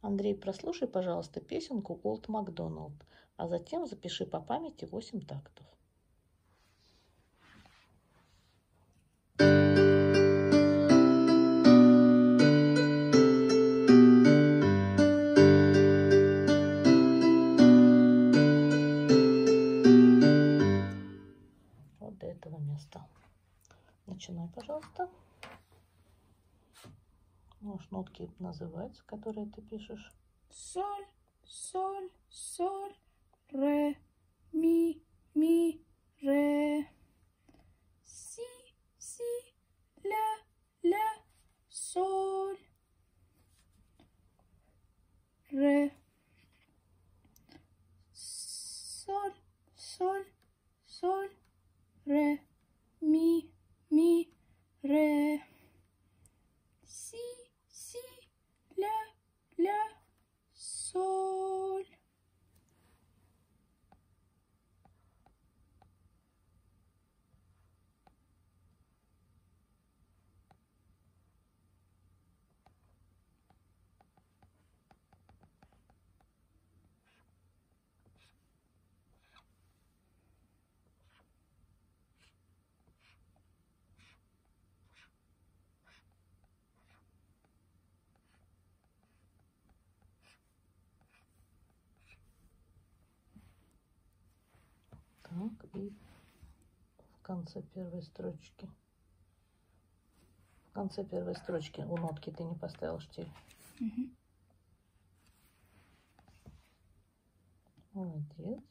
Андрей, прослушай, пожалуйста, песенку Олд Макдоналд, а затем запиши по памяти 8 тактов. Вот до этого места. Начинай, пожалуйста. Можешь нотки называть, которые ты пишешь. Соль, соль, соль, ре, ми, ми, ре. Си, си, ля, ля, соль. Ре. Соль, соль, соль, ре, ми, ми, ре. Си, си, ля, ля, соль. Так, и в конце первой строчки. В конце первой строчки у нотки ты не поставил штиль. Мгм. Молодец.